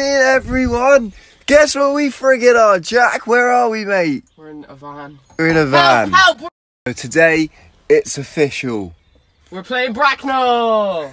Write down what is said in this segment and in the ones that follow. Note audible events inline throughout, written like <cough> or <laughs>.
Morning, everyone. Guess what we friggin' are, Jack? Where are we, mate? We're in a van. We're in a van. Help! help! So today, it's official. We're playing Bracknell!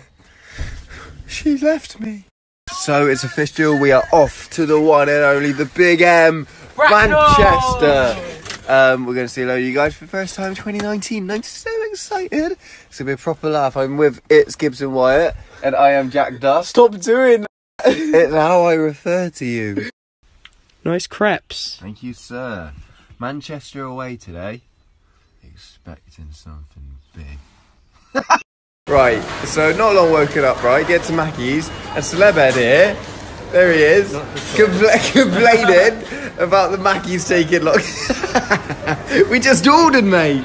She left me. So it's official. We are off to the one and only the Big M, Bracknell! Manchester. Um, we're going to see a load of you guys for the first time in 2019. I'm so excited. It's going to be a proper laugh. I'm with It's Gibson Wyatt, and I am Jack Dust. Stop doing that. It's how I refer to you. Nice crepes. Thank you, sir. Manchester away today. Expecting something big. <laughs> right, so not long woken up, right? Get to Mackey's, and Celebed here. There he is, compla- <laughs> complaining about the Mackey's taking long. <laughs> we just ordered, mate.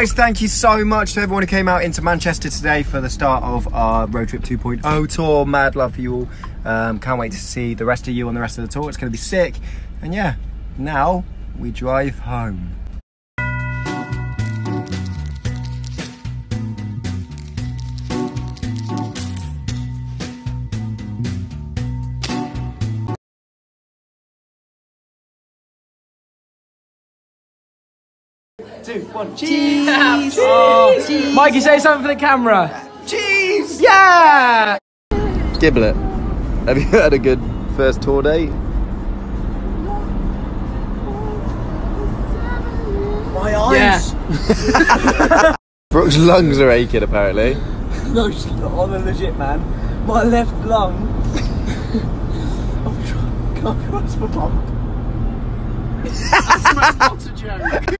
Guys, thank you so much to everyone who came out into Manchester today for the start of our Road Trip 2.0 tour. Mad love for you all. Um, can't wait to see the rest of you on the rest of the tour. It's going to be sick. And yeah, now we drive home. Two, one, oh, cheese! cheese! Mikey, say something for the camera. Cheese! Yeah! Giblet, have you had a good first tour date? My eyes. Yeah. <laughs> Brooke's lungs are aching apparently. <laughs> No, she's not on the legit man. My left lung. <laughs> I'm trying. Can't cross my pump. That's not a joke.